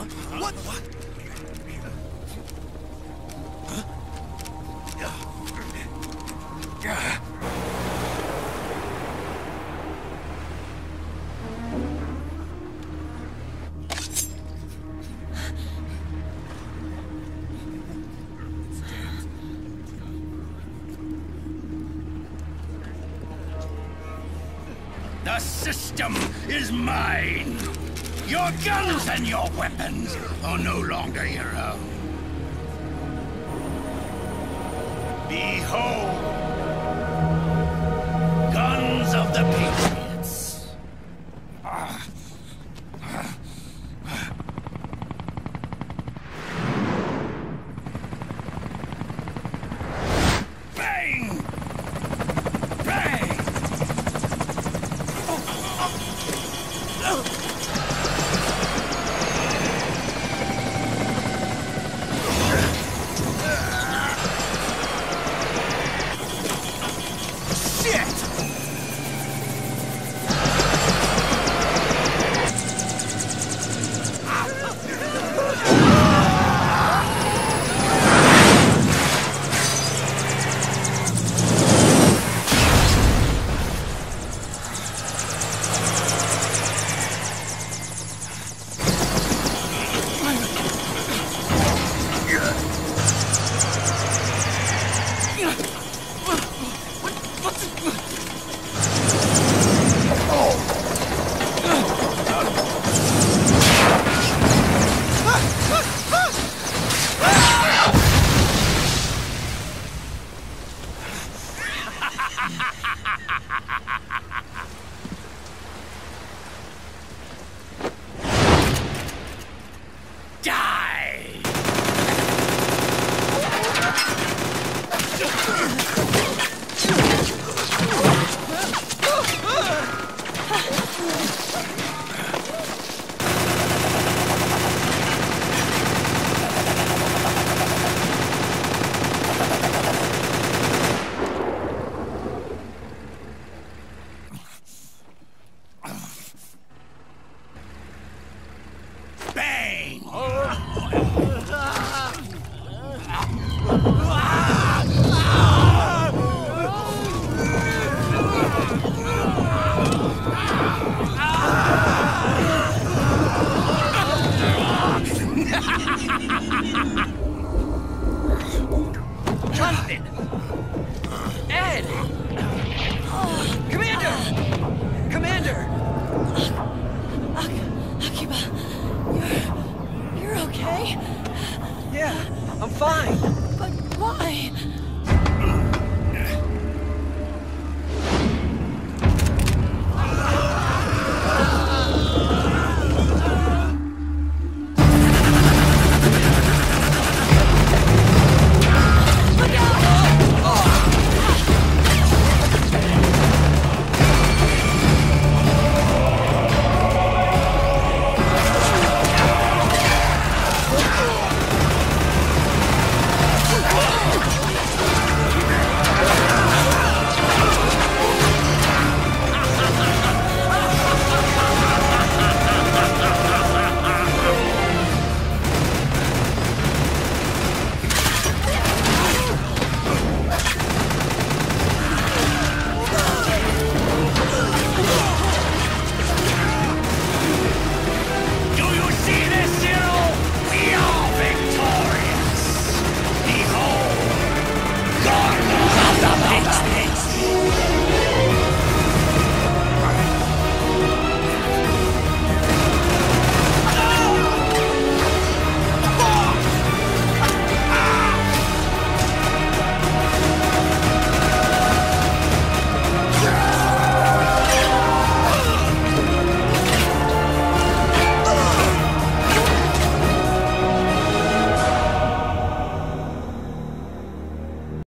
What? What? The system is mine. Your guns and your weapons are no longer your own. Behold, guns of the Patriots. Shit! Die! Bang! I'm fine. But why? Exatamente.